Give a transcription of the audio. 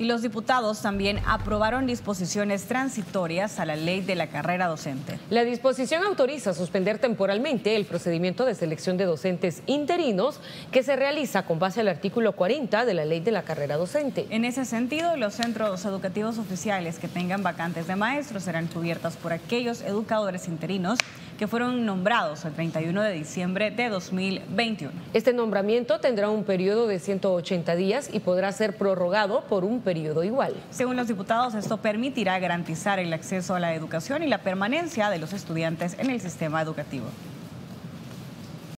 Y los diputados también aprobaron disposiciones transitorias a la ley de la carrera docente. La disposición autoriza suspender temporalmente el procedimiento de selección de docentes interinos que se realiza con base al artículo 40 de la ley de la carrera docente. En ese sentido, los centros educativos oficiales que tengan vacantes de maestros serán cubiertas por aquellos educadores interinos que fueron nombrados el 31 de diciembre de 2021. Este nombramiento tendrá un periodo de 180 días y podrá ser prorrogado por un periodo igual. Según los diputados, esto permitirá garantizar el acceso a la educación y la permanencia de los estudiantes en el sistema educativo.